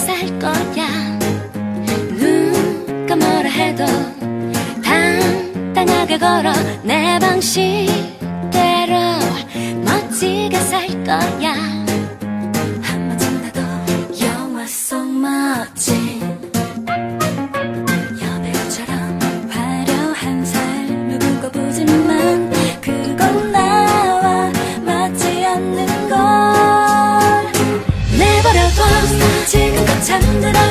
살 거야. 누가 뭐라 해도 당당하게 걸어 내 방식대로 멋지게 살 거야. 한번쯤 다도 영화 속 멋지 내버려둬 지금껏 잠들어